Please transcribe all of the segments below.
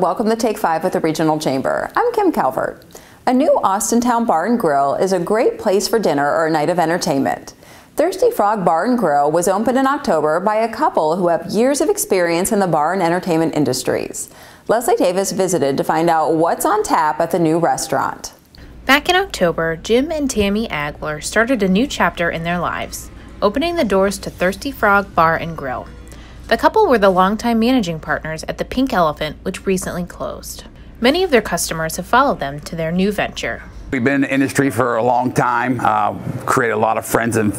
welcome to Take 5 with the Regional Chamber. I'm Kim Calvert. A new Austintown Bar and Grill is a great place for dinner or a night of entertainment. Thirsty Frog Bar and Grill was opened in October by a couple who have years of experience in the bar and entertainment industries. Leslie Davis visited to find out what's on tap at the new restaurant. Back in October, Jim and Tammy Adler started a new chapter in their lives, opening the doors to Thirsty Frog Bar and Grill. The couple were the longtime managing partners at the Pink Elephant, which recently closed. Many of their customers have followed them to their new venture. We've been in the industry for a long time, uh, created a lot of friends and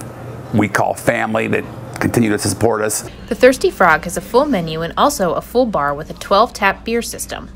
we call family that continue to support us. The Thirsty Frog has a full menu and also a full bar with a 12 tap beer system.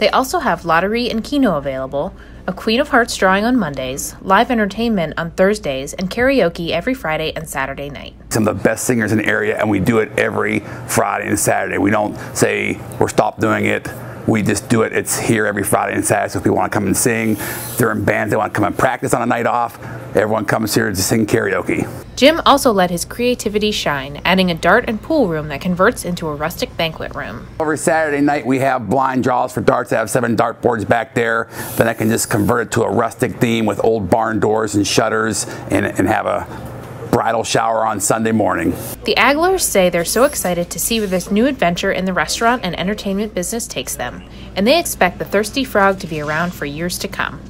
They also have lottery and keno available, a Queen of Hearts drawing on Mondays, live entertainment on Thursdays, and karaoke every Friday and Saturday night. Some of the best singers in the area, and we do it every Friday and Saturday. We don't say we're stopped doing it. We just do it. It's here every Friday and Saturday. So if people want to come and sing, they're in bands, they want to come and practice on a night off, everyone comes here to sing karaoke. Jim also let his creativity shine, adding a dart and pool room that converts into a rustic banquet room. Every Saturday night, we have blind draws for darts. I have seven dart boards back there. Then I can just convert it to a rustic theme with old barn doors and shutters and, and have a bridal shower on Sunday morning. The Adlers say they're so excited to see where this new adventure in the restaurant and entertainment business takes them, and they expect the Thirsty Frog to be around for years to come.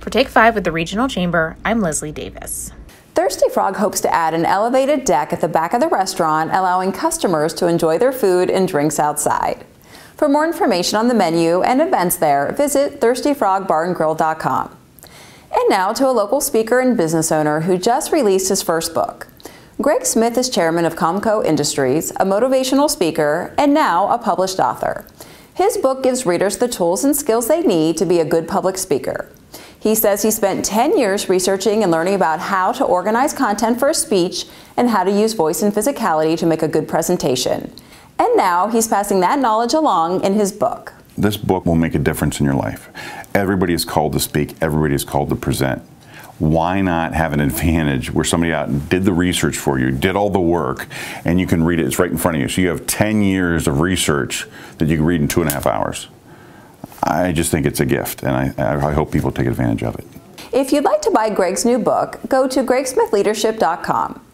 For Take 5 with the Regional Chamber, I'm Leslie Davis. Thirsty Frog hopes to add an elevated deck at the back of the restaurant, allowing customers to enjoy their food and drinks outside. For more information on the menu and events there, visit thirstyfrogbarandgrill.com. Now to a local speaker and business owner who just released his first book. Greg Smith is chairman of Comco Industries, a motivational speaker, and now a published author. His book gives readers the tools and skills they need to be a good public speaker. He says he spent 10 years researching and learning about how to organize content for a speech and how to use voice and physicality to make a good presentation. And now he's passing that knowledge along in his book. This book will make a difference in your life. Everybody is called to speak, everybody is called to present. Why not have an advantage where somebody out did the research for you, did all the work, and you can read it, it's right in front of you. So you have 10 years of research that you can read in two and a half hours. I just think it's a gift, and I, I hope people take advantage of it. If you'd like to buy Greg's new book, go to gregsmithleadership.com.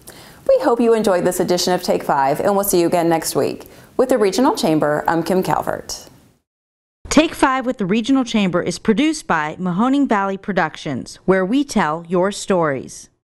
We hope you enjoyed this edition of Take 5, and we'll see you again next week. With the Regional Chamber, I'm Kim Calvert. Take 5 with the Regional Chamber is produced by Mahoning Valley Productions, where we tell your stories.